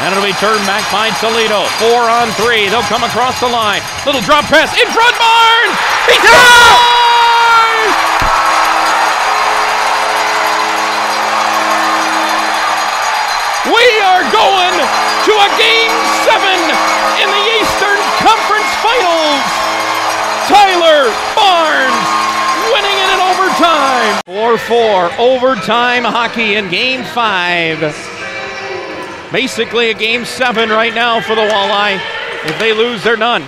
And it'll be turned back by Toledo. Four on three. They'll come across the line. Little drop pass in front. Barnes! He scores! We are going to a game seven in the Eastern Conference Finals. Tyler Barnes winning it in overtime. 4 4 overtime hockey in game five. Basically a game seven right now for the Walleye. If they lose, they're done.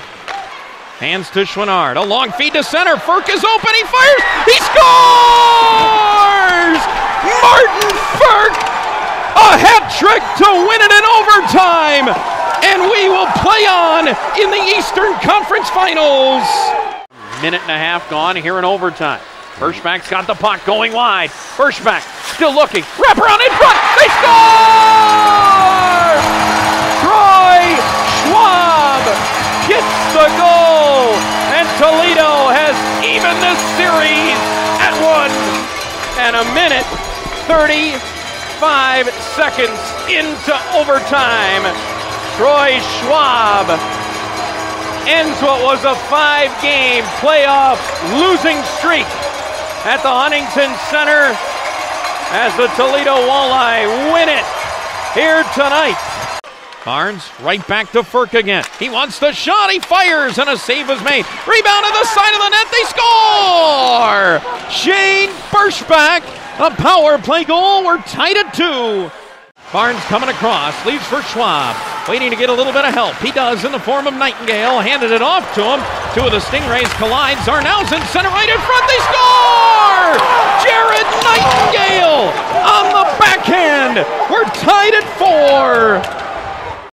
Hands to Chouinard. A long feed to center. Frk is open. He fires. He scores! Martin Frk! A hat trick to win it in overtime! And we will play on in the Eastern Conference Finals. Minute and a half gone here in overtime. Berschbach's got the puck going wide. Berschbach still looking. Wrap around in front. They score! Even this series at one. And a minute 35 seconds into overtime. Troy Schwab ends what was a five game playoff losing streak at the Huntington Center as the Toledo Walleye win it here tonight. Barnes right back to Frk again. He wants the shot. He fires and a save is made. Rebound to the side of the net. They score! Shane Berschbach, a power play goal. We're tied at two. Barnes coming across, leaves for Schwab. Waiting to get a little bit of help. He does in the form of Nightingale. Handed it off to him. Two of the Stingrays collide. Zarnow's in center right in front. They score! Jared Nightingale on the backhand. We're tied at four.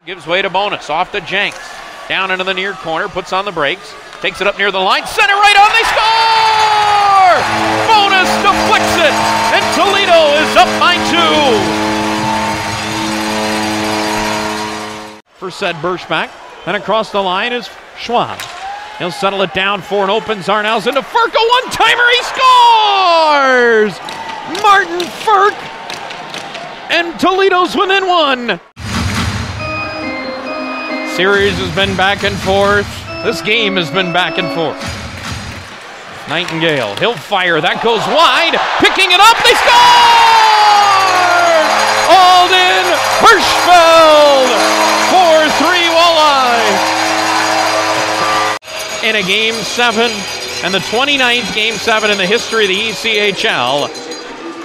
Gives way to bonus. Off to Jenks. Down into the near corner. Puts on the brakes. Takes it up near the line. Center right on. They score! Bonus deflects it. And Toledo is up by two. for said Berschbach. Then across the line is Schwab. He'll settle it down for an open Zarnow's into Frk. A one timer. He scores! Martin Frk. And Toledo's within one. Series has been back and forth. This game has been back and forth. Nightingale, he'll fire. That goes wide. Picking it up. They score! Alden Hirschfeld. 4-3 Walleye. In a game seven and the 29th game seven in the history of the ECHL.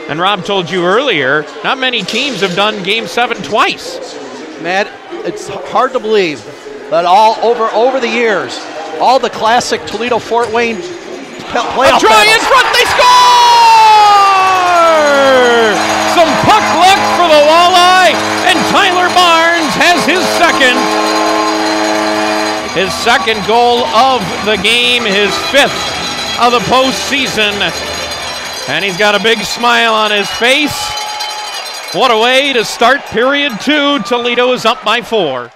And Rob told you earlier, not many teams have done game seven twice. Matt, it's hard to believe, but all over over the years, all the classic Toledo Fort Wayne playoff. A try in front, they score! Some puck luck for the Walleye, and Tyler Barnes has his second. His second goal of the game, his fifth of the postseason. And he's got a big smile on his face. What a way to start period two. Toledo is up by four.